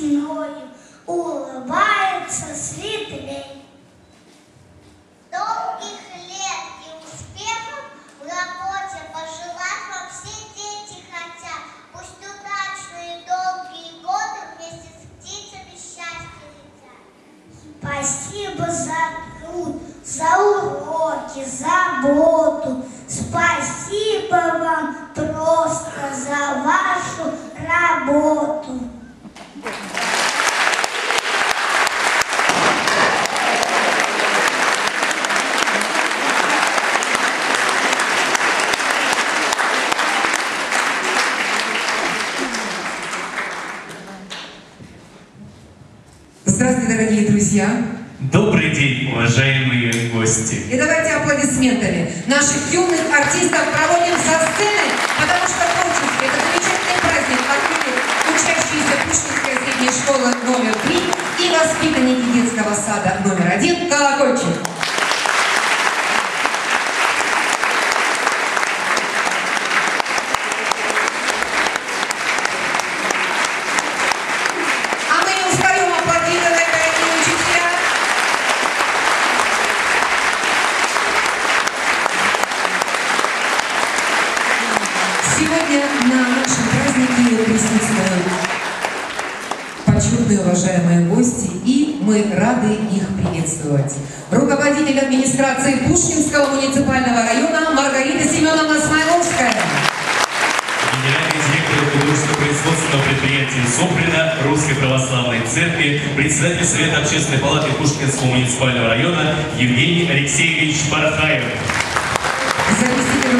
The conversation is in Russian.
весною улыбается светлей. Долгих лет и успехов в работе пожелать вам все дети хотят. Пусть удачные долгие годы вместе с птицами счастья летят. Спасибо за труд, за уроки, заботу. Спасибо вам просто за вашу работу. Здравствуйте, дорогие друзья! Добрый день, уважаемые гости! И давайте аплодисментами наших юных артистов проводим со сада номер 1 «Колокольчик». Уважаемые гости, и мы рады их приветствовать. Руководитель администрации Пушкинского муниципального района Маргарита Семеновна Смайловская. Генеральный директор художественно-производственного предприятия Соприна Русской Православной Церкви, председатель Совета Общественной палаты Пушкинского муниципального района Евгений Алексеевич Барахаев. Заместитель